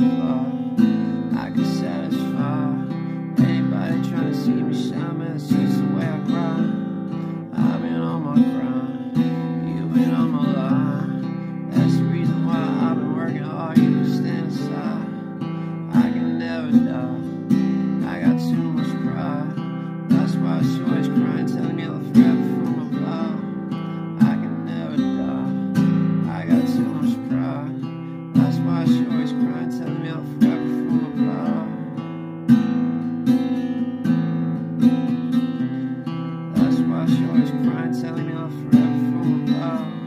I can satisfy anybody trying to see me shine, man. That's just the way I grind. I've been on my grind, you've been on my line. That's the reason why I've been working hard. You stand aside. I can never die. I got too much pride. That's why I swear. shorts, crying, telling me I'll forever from above.